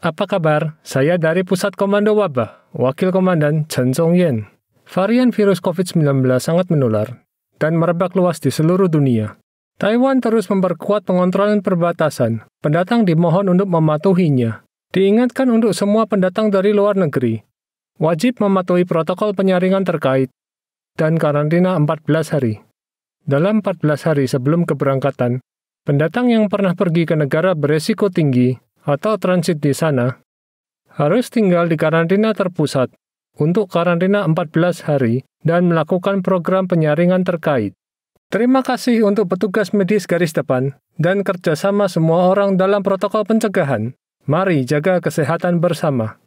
Apa kabar? Saya dari Pusat Komando Wabah, Wakil Komandan Chen Yen. Varian virus COVID-19 sangat menular dan merebak luas di seluruh dunia. Taiwan terus memperkuat pengontrolan perbatasan. Pendatang dimohon untuk mematuhinya. Diingatkan untuk semua pendatang dari luar negeri, wajib mematuhi protokol penyaringan terkait dan karantina 14 hari. Dalam 14 hari sebelum keberangkatan, pendatang yang pernah pergi ke negara beresiko tinggi atau transit di sana harus tinggal di karantina terpusat untuk karantina 14 hari dan melakukan program penyaringan terkait. Terima kasih untuk petugas medis garis depan dan kerjasama semua orang dalam protokol pencegahan. Mari jaga kesehatan bersama.